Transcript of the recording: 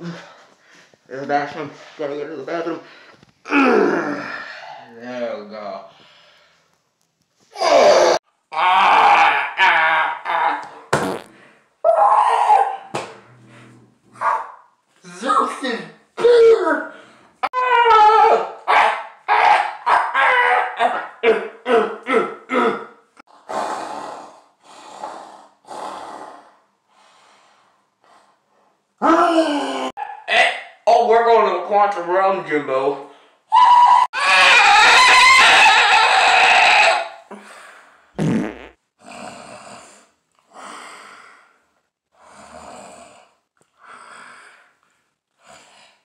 There's the bathroom. Gotta go to the bathroom. There we go. Zeus is. We're going to the quantum realm, Jimbo.